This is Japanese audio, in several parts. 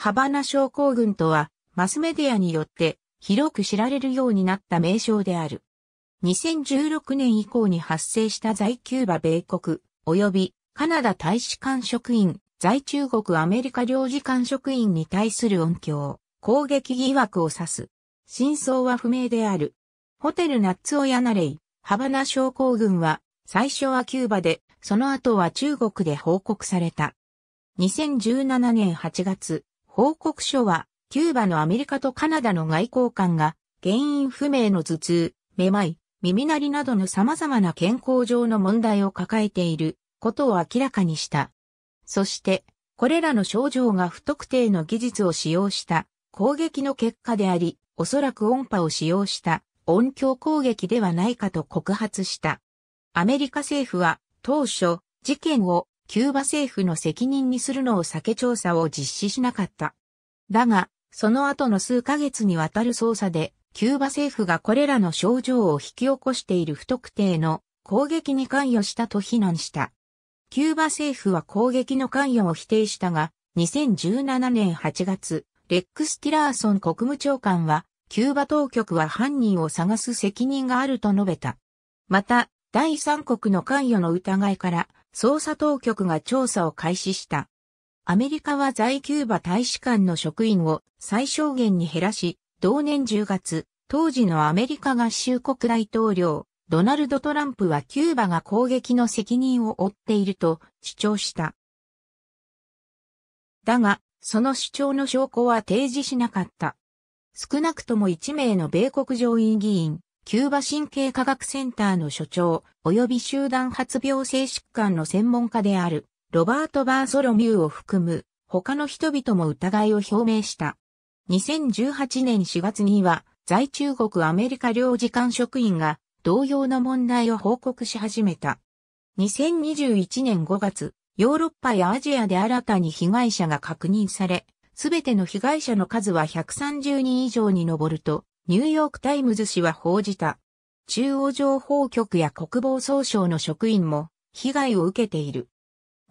ハバナ症候群とは、マスメディアによって広く知られるようになった名称である。2016年以降に発生した在キューバ米国及びカナダ大使館職員、在中国アメリカ領事館職員に対する音響、攻撃疑惑を指す。真相は不明である。ホテルナッツオヤナレイ、ハバナ症候群は、最初はキューバで、その後は中国で報告された。2017年8月、報告書は、キューバのアメリカとカナダの外交官が、原因不明の頭痛、めまい、耳鳴りなどの様々な健康上の問題を抱えていることを明らかにした。そして、これらの症状が不特定の技術を使用した攻撃の結果であり、おそらく音波を使用した音響攻撃ではないかと告発した。アメリカ政府は当初、事件をキューバ政府の責任にするのを避け調査を実施しなかった。だが、その後の数ヶ月にわたる捜査で、キューバ政府がこれらの症状を引き起こしている不特定の攻撃に関与したと非難した。キューバ政府は攻撃の関与を否定したが、2017年8月、レックス・ティラーソン国務長官は、キューバ当局は犯人を探す責任があると述べた。また、第三国の関与の疑いから、捜査当局が調査を開始した。アメリカは在キューバ大使館の職員を最小限に減らし、同年10月、当時のアメリカ合衆国大統領、ドナルド・トランプはキューバが攻撃の責任を負っていると主張した。だが、その主張の証拠は提示しなかった。少なくとも1名の米国上院議員、キューバ神経科学センターの所長、及び集団発病性疾患の専門家である、ロバート・バーソロミューを含む他の人々も疑いを表明した。2018年4月には在中国アメリカ領事館職員が同様の問題を報告し始めた。2021年5月、ヨーロッパやアジアで新たに被害者が確認され、すべての被害者の数は130人以上に上ると、ニューヨークタイムズ紙は報じた。中央情報局や国防総省の職員も被害を受けている。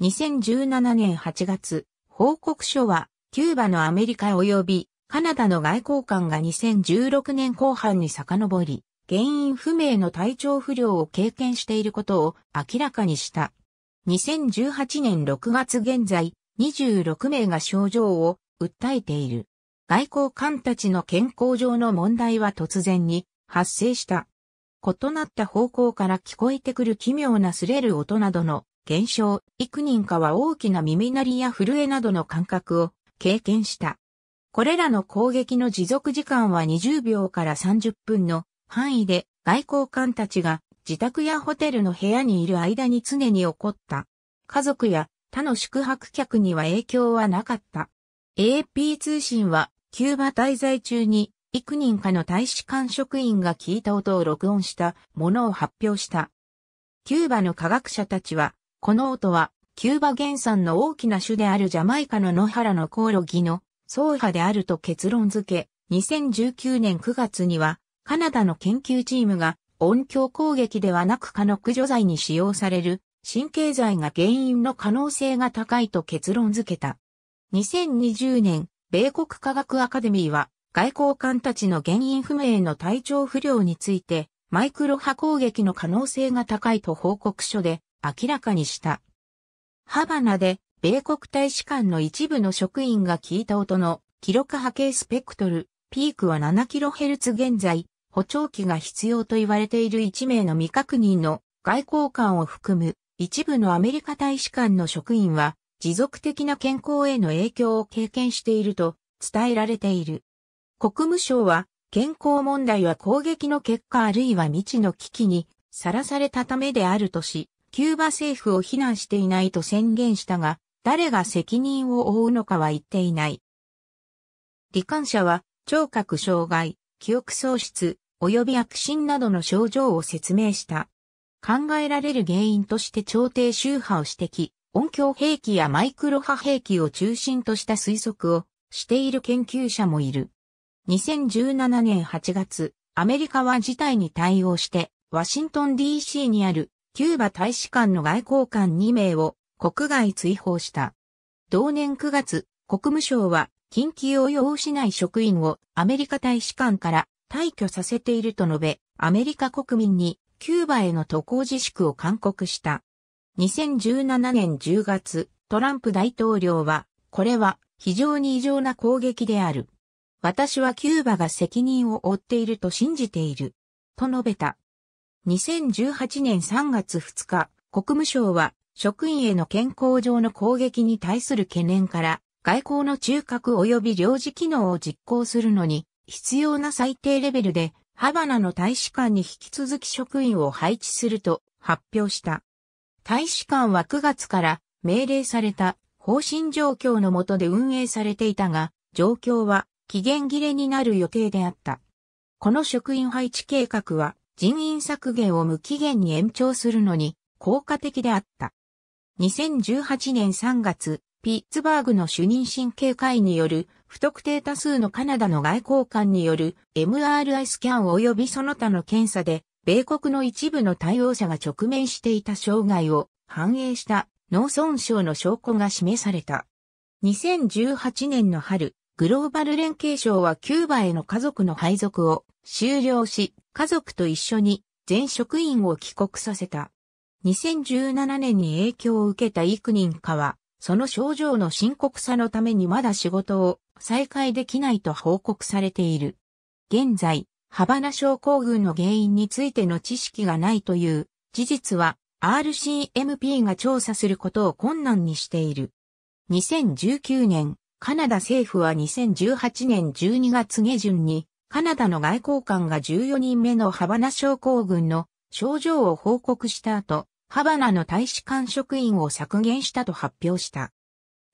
2017年8月、報告書は、キューバのアメリカ及びカナダの外交官が2016年後半に遡り、原因不明の体調不良を経験していることを明らかにした。2018年6月現在、26名が症状を訴えている。外交官たちの健康上の問題は突然に発生した。異なった方向から聞こえてくる奇妙な擦れる音などの減少、幾人かは大きな耳鳴りや震えなどの感覚を経験した。これらの攻撃の持続時間は20秒から30分の範囲で外交官たちが自宅やホテルの部屋にいる間に常に起こった。家族や他の宿泊客には影響はなかった。AP 通信はキューバ滞在中に幾人かの大使館職員が聞いた音を録音したものを発表した。キューバの科学者たちはこの音は、キューバ原産の大きな種であるジャマイカの野原のコオロギの総波であると結論付け、2019年9月には、カナダの研究チームが音響攻撃ではなく蚊の駆除剤に使用される神経剤が原因の可能性が高いと結論付けた。2020年、米国科学アカデミーは外交官たちの原因不明の体調不良についてマイクロ波攻撃の可能性が高いと報告書で明らかにした。ハバナで米国大使館の一部の職員が聞いた音の記録波形スペクトル、ピークは 7kHz 現在、補聴器が必要と言われている1名の未確認の外交官を含む一部のアメリカ大使館の職員は持続的な健康への影響を経験していると伝えられている。国務省は健康問題は攻撃の結果あるいは未知の危機にさらされたためであるとし、キューバ政府を非難していないと宣言したが、誰が責任を負うのかは言っていない。罹患者は、聴覚障害、記憶喪失、及び悪心などの症状を説明した。考えられる原因として超低周波を指摘、音響兵器やマイクロ波兵器を中心とした推測をしている研究者もいる。2017年8月、アメリカは事態に対応して、ワシントン DC にあるキューバ大使館の外交官2名を国外追放した。同年9月、国務省は緊急を要しない職員をアメリカ大使館から退去させていると述べ、アメリカ国民にキューバへの渡航自粛を勧告した。2017年10月、トランプ大統領は、これは非常に異常な攻撃である。私はキューバが責任を負っていると信じている。と述べた。2018年3月2日、国務省は職員への健康上の攻撃に対する懸念から外交の中核及び領事機能を実行するのに必要な最低レベルでハバナの大使館に引き続き職員を配置すると発表した。大使館は9月から命令された方針状況の下で運営されていたが、状況は期限切れになる予定であった。この職員配置計画は人員削減を無期限に延長するのに効果的であった。2018年3月、ピッツバーグの主任神経科医による不特定多数のカナダの外交官による MRI スキャン及びその他の検査で、米国の一部の対応者が直面していた障害を反映した農村省の証拠が示された。2018年の春、グローバル連携省はキューバへの家族の配属を終了し、家族と一緒に全職員を帰国させた。2017年に影響を受けた幾人かは、その症状の深刻さのためにまだ仕事を再開できないと報告されている。現在、ハバナ症候群の原因についての知識がないという事実は RCMP が調査することを困難にしている。2019年、カナダ政府は2018年12月下旬にカナダの外交官が14人目のハバナ症候群の症状を報告した後、ハバナの大使館職員を削減したと発表した。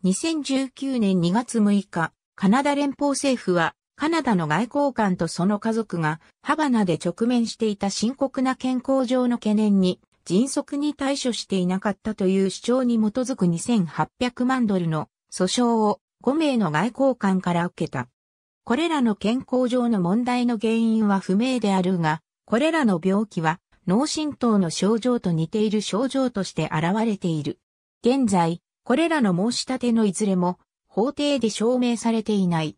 2019年2月6日、カナダ連邦政府は、カナダの外交官とその家族が、ハバナで直面していた深刻な健康上の懸念に、迅速に対処していなかったという主張に基づく2800万ドルの訴訟を5名の外交官から受けた。これらの健康上の問題の原因は不明であるが、これらの病気は脳震盪の症状と似ている症状として現れている。現在、これらの申し立てのいずれも法廷で証明されていない。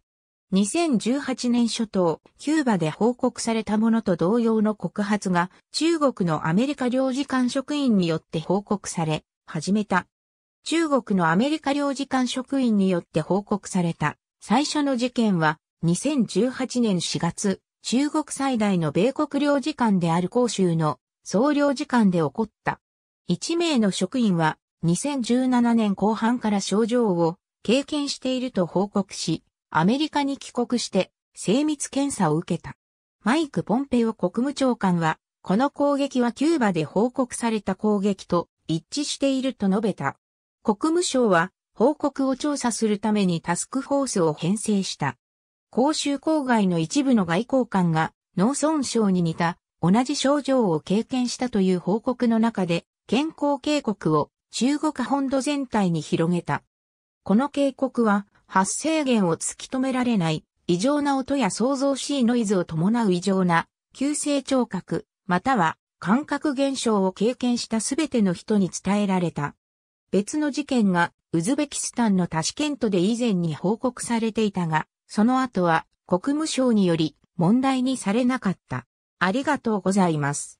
2018年初頭、キューバで報告されたものと同様の告発が中国のアメリカ領事館職員によって報告され、始めた。中国のアメリカ領事館職員によって報告された最初の事件は2018年4月、中国最大の米国領事館である広州の総領事館で起こった。1名の職員は2017年後半から症状を経験していると報告し、アメリカに帰国して精密検査を受けた。マイク・ポンペオ国務長官は、この攻撃はキューバで報告された攻撃と一致していると述べた。国務省は報告を調査するためにタスクフォースを編成した。公衆郊外の一部の外交官が農村省に似た同じ症状を経験したという報告の中で健康警告を中国本土全体に広げた。この警告は発生源を突き止められない異常な音や想像しいノイズを伴う異常な急性聴覚または感覚現象を経験したすべての人に伝えられた。別の事件がウズベキスタンのタシケントで以前に報告されていたが、その後は国務省により問題にされなかった。ありがとうございます。